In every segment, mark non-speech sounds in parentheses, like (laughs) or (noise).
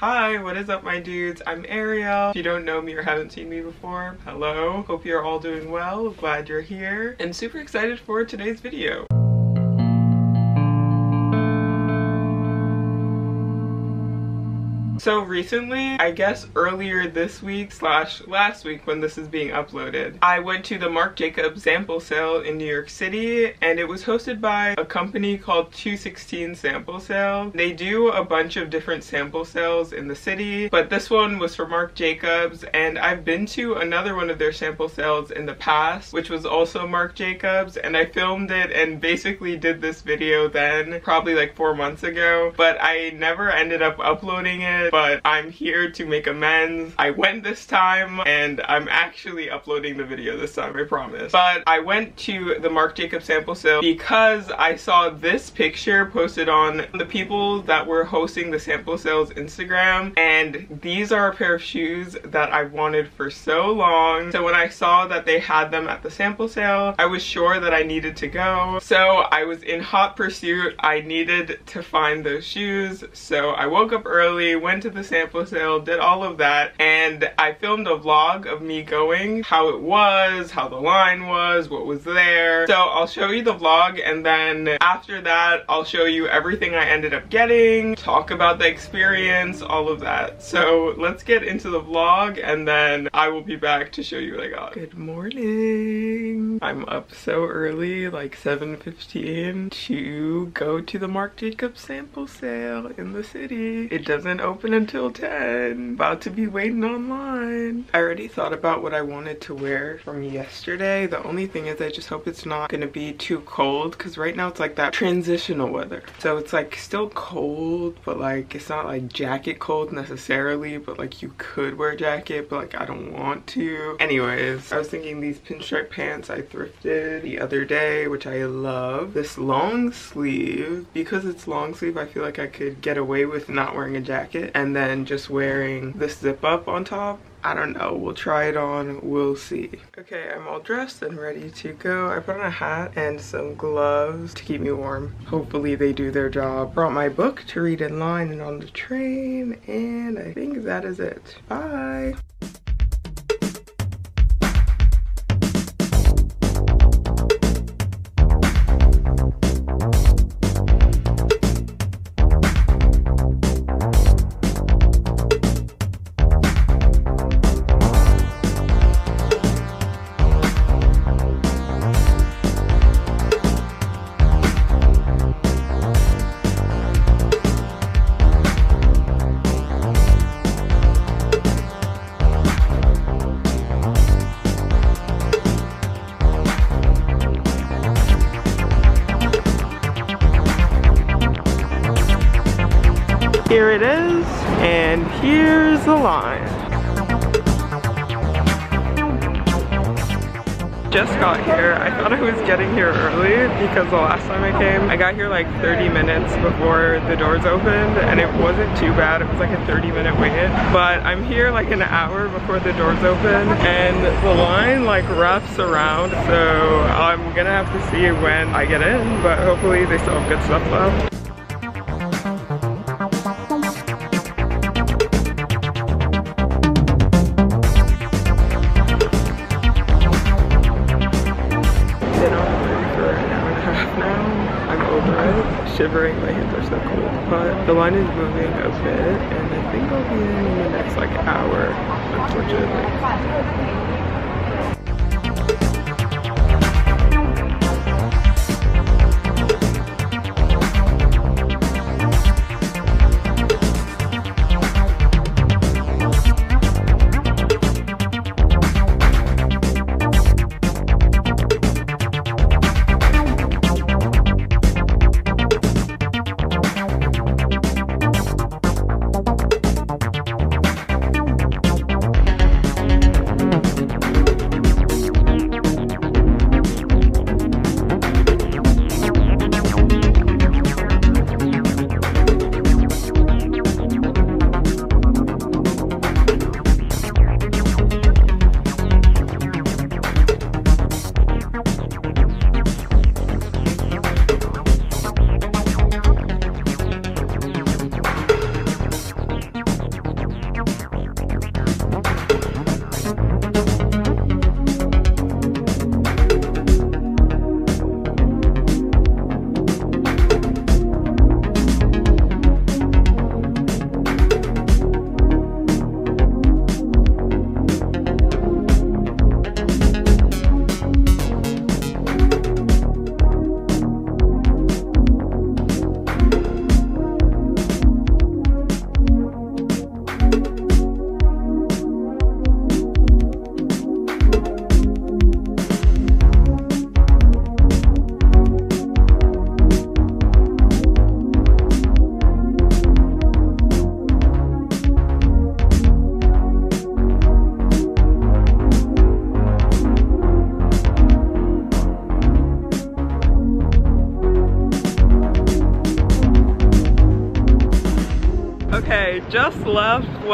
Hi, what is up my dudes? I'm Ariel. If you don't know me or haven't seen me before, hello. Hope you're all doing well. Glad you're here and super excited for today's video. So recently, I guess earlier this week slash last week when this is being uploaded, I went to the Marc Jacobs sample sale in New York City and it was hosted by a company called 260 Sample Sale. They do a bunch of different sample sales in the city, but this one was for Marc Jacobs and I've been to another one of their sample sales in the past, which was also Marc Jacobs and I filmed it and basically did this video then, probably like four months ago, but I never ended up uploading it but I'm here to make amends. I went this time and I'm actually uploading the video this time, I promise. But I went to the Marc Jacobs sample sale because I saw this picture posted on the people that were hosting the sample sales Instagram and these are a pair of shoes that I wanted for so long. So when I saw that they had them at the sample sale, I was sure that I needed to go. So I was in hot pursuit. I needed to find those shoes. So I woke up early, went to the sample sale, did all of that, and I filmed a vlog of me going, how it was, how the line was, what was there. So I'll show you the vlog and then after that, I'll show you everything I ended up getting, talk about the experience, all of that. So let's get into the vlog and then I will be back to show you what I got. Good morning. I'm up so early, like 7.15 to go to the Marc Jacobs sample sale in the city. It doesn't open open until 10. About to be waiting online. I already thought about what I wanted to wear from yesterday. The only thing is I just hope it's not gonna be too cold because right now it's like that transitional weather. So it's like still cold, but like it's not like jacket cold necessarily, but like you could wear a jacket, but like I don't want to. Anyways, I was thinking these pinstripe pants I thrifted the other day, which I love. This long sleeve, because it's long sleeve, I feel like I could get away with not wearing a jacket and then just wearing this zip up on top I don't know, we'll try it on, we'll see. Okay, I'm all dressed and ready to go. I put on a hat and some gloves to keep me warm. Hopefully they do their job. Brought my book to read in line and on the train, and I think that is it. Bye! And here's the line. Just got here. I thought I was getting here early because the last time I came, I got here like 30 minutes before the doors opened and it wasn't too bad. It was like a 30 minute wait. But I'm here like an hour before the doors open and the line like wraps around. So I'm gonna have to see when I get in, but hopefully they still have good stuff left. Shivering, my hands are so cold. But the line is moving a bit and I think I'll be in the next like hour, unfortunately.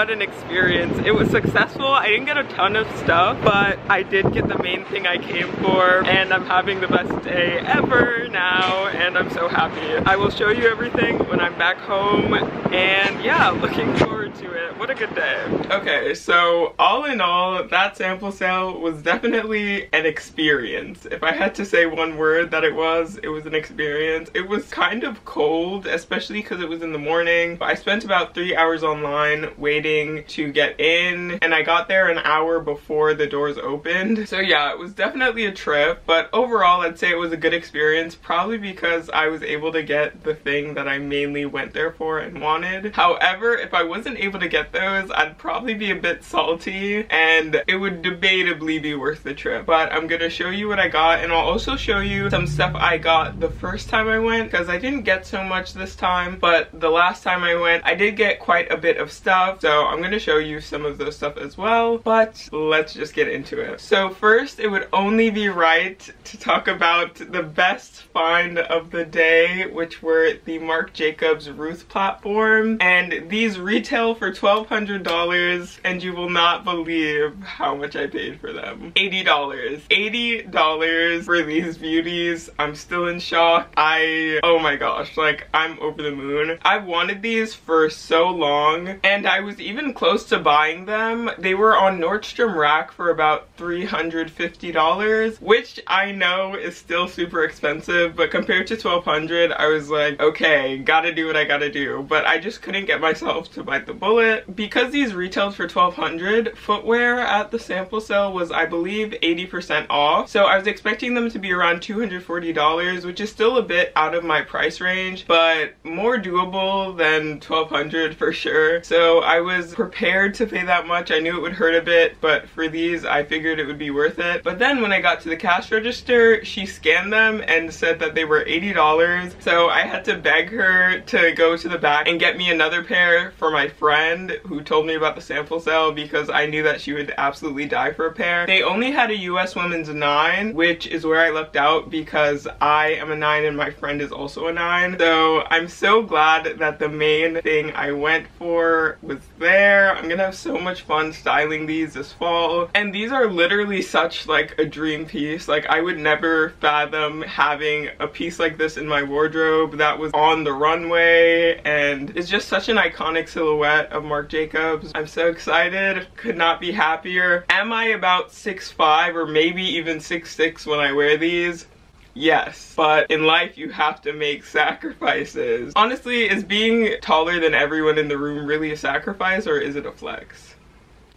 What an experience. It was successful. I didn't get a ton of stuff, but I did get the main thing I came for and I'm having the best day ever now and I'm so happy. I will show you everything when I'm back home and yeah, looking forward to it. What a good day. Okay, so all in all, that sample sale was definitely an experience. If I had to say one word that it was, it was an experience. It was kind of cold, especially because it was in the morning. I spent about three hours online waiting to get in and I got there an hour before the doors opened. So yeah, it was definitely a trip, but overall I'd say it was a good experience, probably because I was able to get the thing that I mainly went there for and wanted. However, if I wasn't able to get those, I'd probably be a bit salty and it would debatably be worth the trip. But I'm gonna show you what I got and I'll also show you some stuff I got the first time I went because I didn't get so much this time, but the last time I went, I did get quite a bit of stuff. So I'm gonna show you some of those stuff as well, but let's just get into it. So first, it would only be right to talk about the best find of the day, which were the Marc Jacobs Ruth platform. And these retail for $1,200 and you will not believe how much I paid for them. $80. $80 for these beauties. I'm still in shock. I, oh my gosh, like I'm over the moon. I've wanted these for so long and I was even close to buying them. They were on Nordstrom Rack for about $350, which I know is still super expensive, but compared to 1200 I was like, okay, gotta do what I gotta do. But I just couldn't get myself to bite the bullet. Because these retailed for 1200 footwear at the sample sale was, I believe, 80% off. So I was expecting them to be around $240, which is still a bit out of my price range, but more doable than 1200 for sure. So I was prepared to pay that much. I knew it would hurt a bit, but for these, I figured it would be worth it. But then when I got to the cash register, she scanned them and said that they were $80. So I had to beg her to go to the back and get me another pair for my friend who told me about the sample sale because I knew that she would absolutely die for a pair. They only had a US women's 9, which is where I lucked out because I am a 9 and my friend is also a 9. So I'm so glad that the main thing I went for was there. I'm gonna have so much fun styling these this fall. And these are literally such like a dream piece. Like I would never fathom having a piece like this in my wardrobe that was on the runway and it's just such an iconic silhouette of Marc Jacobs. I'm so excited, could not be happier. Am I about 6'5 or maybe even 6'6 when I wear these? Yes, but in life you have to make sacrifices. Honestly, is being taller than everyone in the room really a sacrifice or is it a flex?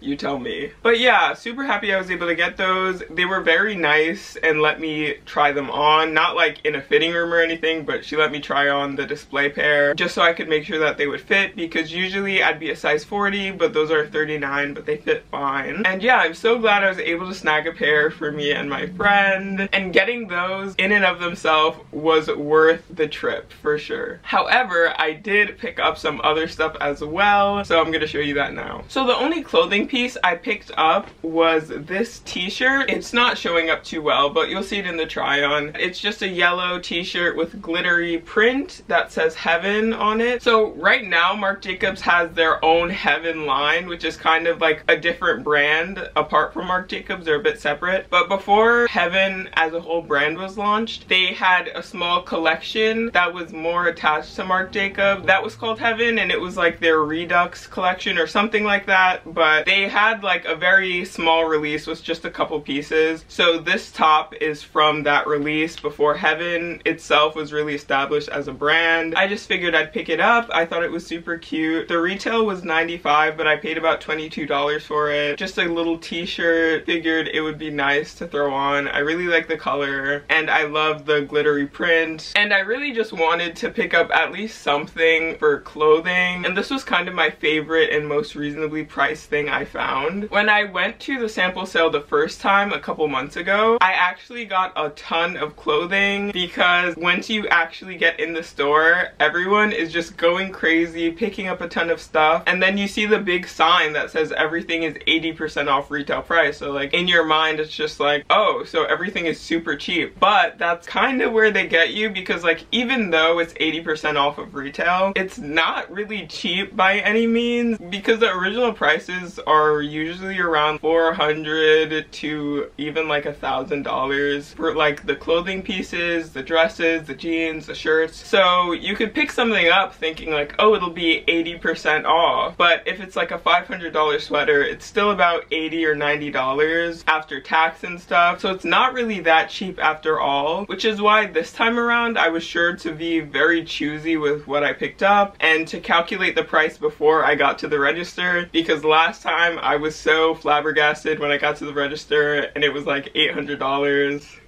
You tell me. But yeah, super happy I was able to get those. They were very nice and let me try them on. Not like in a fitting room or anything, but she let me try on the display pair just so I could make sure that they would fit because usually I'd be a size 40, but those are 39, but they fit fine. And yeah, I'm so glad I was able to snag a pair for me and my friend. And getting those in and of themselves was worth the trip for sure. However, I did pick up some other stuff as well, so I'm gonna show you that now. So the only clothing piece I picked up was this t-shirt. It's not showing up too well, but you'll see it in the try on. It's just a yellow t-shirt with glittery print that says heaven on it. So right now Marc Jacobs has their own heaven line, which is kind of like a different brand apart from Marc Jacobs. They're a bit separate. But before heaven as a whole brand was launched, they had a small collection that was more attached to Marc Jacobs. That was called heaven and it was like their Redux collection or something like that. But they they had like a very small release with just a couple pieces. So this top is from that release before Heaven itself was really established as a brand. I just figured I'd pick it up. I thought it was super cute. The retail was 95 but I paid about $22 for it. Just a little t-shirt. Figured it would be nice to throw on. I really like the color and I love the glittery print. And I really just wanted to pick up at least something for clothing. And this was kind of my favorite and most reasonably priced thing I found. When I went to the sample sale the first time a couple months ago, I actually got a ton of clothing because once you actually get in the store, everyone is just going crazy, picking up a ton of stuff. And then you see the big sign that says everything is 80% off retail price. So like in your mind, it's just like, oh, so everything is super cheap. But that's kind of where they get you because like even though it's 80% off of retail, it's not really cheap by any means because the original prices are usually around 400 to even like a thousand dollars for like the clothing pieces, the dresses, the jeans, the shirts. So you could pick something up thinking like, oh, it'll be 80% off. But if it's like a $500 sweater, it's still about 80 or $90 after tax and stuff. So it's not really that cheap after all, which is why this time around I was sure to be very choosy with what I picked up and to calculate the price before I got to the register because last time I was so flabbergasted when I got to the register and it was like $800.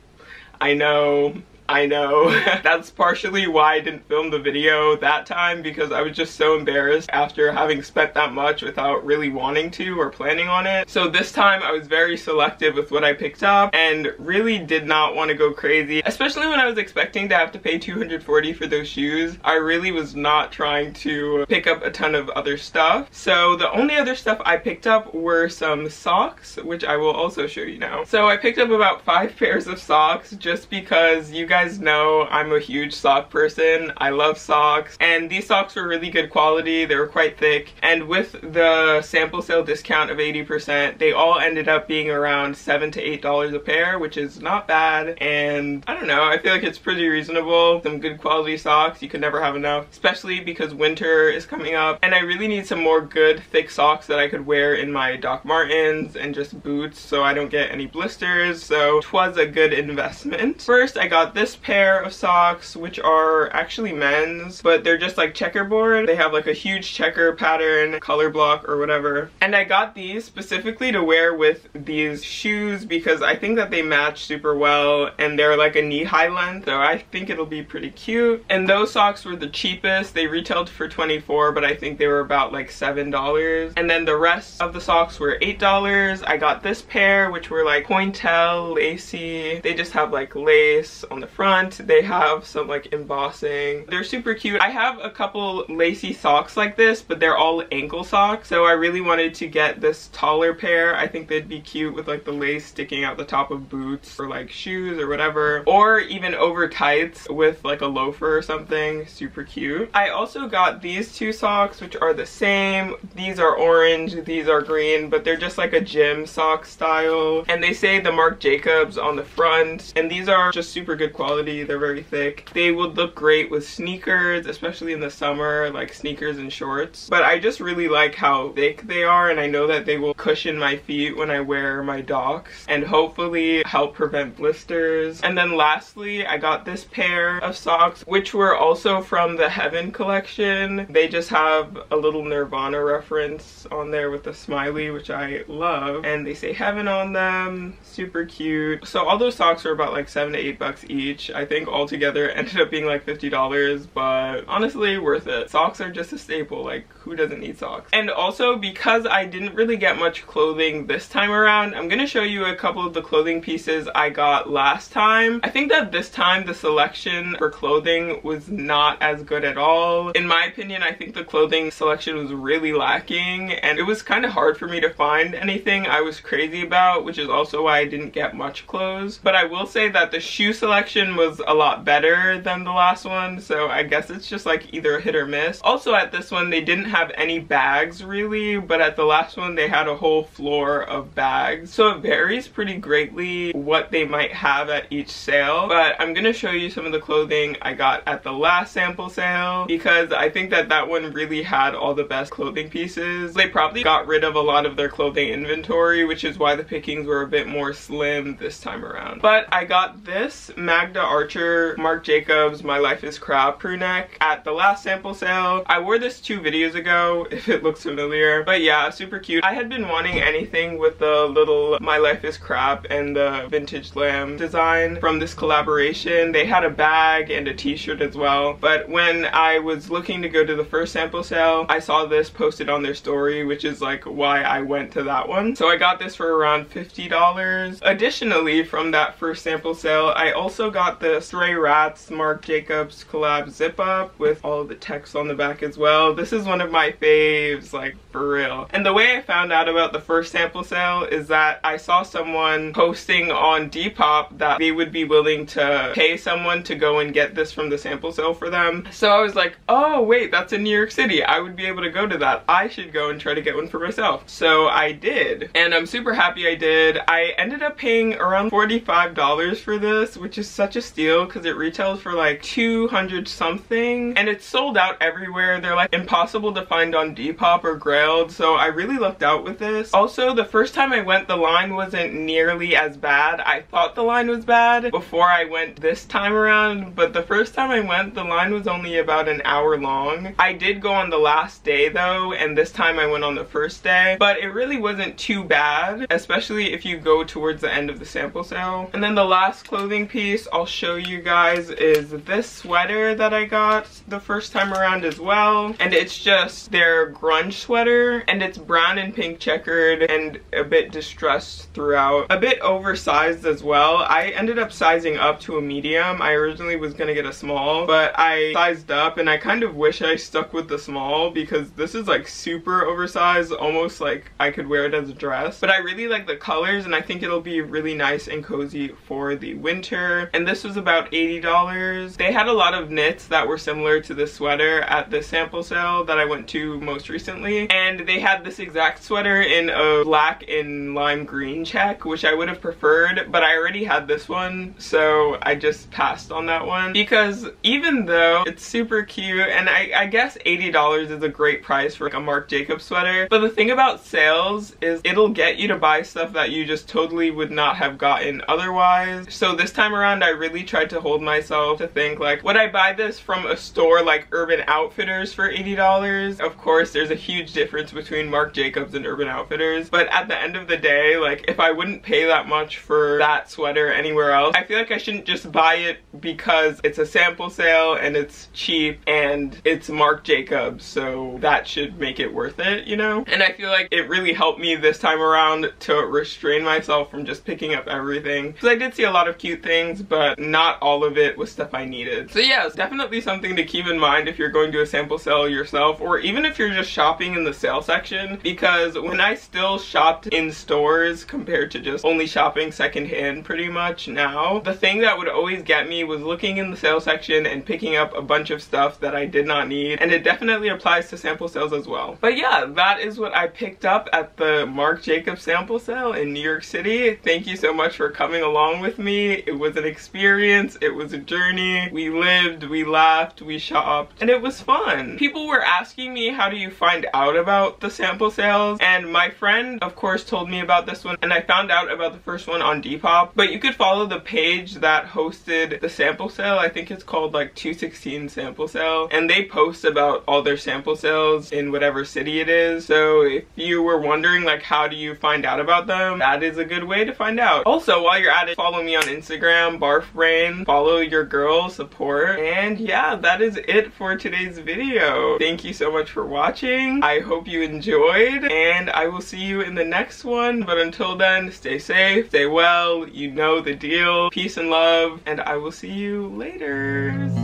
I know I know. (laughs) That's partially why I didn't film the video that time because I was just so embarrassed after having spent that much without really wanting to or planning on it. So this time I was very selective with what I picked up and really did not want to go crazy, especially when I was expecting to have to pay 240 for those shoes. I really was not trying to pick up a ton of other stuff. So the only other stuff I picked up were some socks, which I will also show you now. So I picked up about five (laughs) pairs of socks just because you guys guys know I'm a huge sock person. I love socks and these socks were really good quality. They were quite thick and with the sample sale discount of 80% they all ended up being around 7 to $8 a pair which is not bad and I don't know I feel like it's pretty reasonable. Some good quality socks you could never have enough especially because winter is coming up and I really need some more good thick socks that I could wear in my Doc Martens and just boots so I don't get any blisters so it was a good investment. First I got this this pair of socks, which are actually men's, but they're just like checkerboard. They have like a huge checker pattern, color block or whatever. And I got these specifically to wear with these shoes because I think that they match super well and they're like a knee-high length, so I think it'll be pretty cute. And those socks were the cheapest. They retailed for 24 but I think they were about like $7. And then the rest of the socks were $8. I got this pair, which were like pointelle, lacy. They just have like lace on the front. They have some like embossing. They're super cute. I have a couple lacy socks like this but they're all ankle socks so i really wanted to get this taller pair. I think they'd be cute with like the lace sticking out the top of boots or like shoes or whatever or even over tights with like a loafer or something. Super cute. I also got these two socks which are the same. These are orange these are green but they're just like a gym sock style. And they say the marc jacobs on the front and these are just super good quality. They're very thick. They would look great with sneakers, especially in the summer, like sneakers and shorts. But I just really like how thick they are and I know that they will cushion my feet when I wear my docs and hopefully help prevent blisters. And then lastly, I got this pair of socks, which were also from the Heaven collection. They just have a little Nirvana reference on there with a smiley, which I love. And they say Heaven on them, super cute. So all those socks are about like seven to eight bucks each each. I think altogether (laughs) ended up being like $50, but honestly worth it. Socks are just a staple, like who doesn't need socks? And also because I didn't really get much clothing this time around, I'm gonna show you a couple of the clothing pieces I got last time. I think that this time the selection for clothing was not as good at all. In my opinion, I think the clothing selection was really lacking and it was kind of hard for me to find anything I was crazy about, which is also why I didn't get much clothes. But I will say that the shoe selection was a lot better than the last one, so I guess it's just like either a hit or miss. Also at this one, they didn't have any bags really, but at the last one, they had a whole floor of bags. So it varies pretty greatly what they might have at each sale, but I'm gonna show you some of the clothing I got at the last sample sale because I think that that one really had all the best clothing pieces. They probably got rid of a lot of their clothing inventory, which is why the pickings were a bit more slim this time around. But I got this Mag Magda Archer Marc Jacobs My Life is Crap crew neck at the last sample sale. I wore this two videos ago (laughs) if it looks familiar. But yeah, super cute. I had been wanting anything with the little My Life is Crap and the vintage lamb design from this collaboration. They had a bag and a t-shirt as well. But when I was looking to go to the first sample sale, I saw this posted on their story, which is like why I went to that one. So I got this for around $50. Additionally, from that first sample sale, I also got the Stray Rats Marc Jacobs collab zip up with all the text on the back as well. This is one of my faves, like for real. And the way I found out about the first sample sale is that I saw someone posting on Depop that they would be willing to pay someone to go and get this from the sample sale for them. So I was like, oh wait, that's in New York City. I would be able to go to that. I should go and try to get one for myself. So I did. And I'm super happy I did. I ended up paying around $45 for this, which is such a steal because it retails for like 200 something. And it's sold out everywhere. They're like impossible to find on Depop or Grailed. So I really lucked out with this. Also, the first time I went, the line wasn't nearly as bad. I thought the line was bad before I went this time around. But the first time I went, the line was only about an hour long. I did go on the last day though. And this time I went on the first day. But it really wasn't too bad. Especially if you go towards the end of the sample sale. And then the last clothing piece I'll show you guys is this sweater that I got the first time around as well. And it's just their grunge sweater and it's brown and pink checkered and a bit distressed throughout. A bit oversized as well. I ended up sizing up to a medium. I originally was gonna get a small, but I sized up and I kind of wish I stuck with the small because this is like super oversized, almost like I could wear it as a dress. But I really like the colors and I think it'll be really nice and cozy for the winter. And this was about $80. They had a lot of knits that were similar to the sweater at the sample sale that I went to most recently. And they had this exact sweater in a black and lime green check, which I would have preferred, but I already had this one, so I just passed on that one. Because even though it's super cute, and I, I guess $80 is a great price for like a Marc Jacobs sweater, but the thing about sales is it'll get you to buy stuff that you just totally would not have gotten otherwise. So this time around, I really tried to hold myself to think like, would I buy this from a store like Urban Outfitters for $80? Of course, there's a huge difference between Marc Jacobs and Urban Outfitters, but at the end of the day, like if I wouldn't pay that much for that sweater anywhere else, I feel like I shouldn't just buy it because it's a sample sale and it's cheap and it's Marc Jacobs, so that should make it worth it, you know? And I feel like it really helped me this time around to restrain myself from just picking up everything. Because I did see a lot of cute things, but not all of it was stuff I needed. So yeah, it's definitely something to keep in mind if you're going to a sample sale yourself, or even if you're just shopping in the sale section, because when I still shopped in stores compared to just only shopping secondhand pretty much now, the thing that would always get me was looking in the sale section and picking up a bunch of stuff that I did not need, and it definitely applies to sample sales as well. But yeah, that is what I picked up at the Marc Jacobs sample sale in New York City. Thank you so much for coming along with me. It was an experience, it was a journey. We lived, we laughed, we shopped, and it was fun. People were asking me how do you find out about the sample sales, and my friend of course told me about this one, and I found out about the first one on Depop, but you could follow the page that hosted the sample sale. I think it's called like 260 sample sale, and they post about all their sample sales in whatever city it is. So if you were wondering like how do you find out about them, that is a good way to find out. Also, while you're at it, follow me on Instagram, barfbrain, follow your girl, support, and yeah, that is it for today's video. Thank you so much for watching. I hope you enjoyed, and I will see you in the next one. But until then, stay safe, stay well, you know the deal. Peace and love, and I will see you later.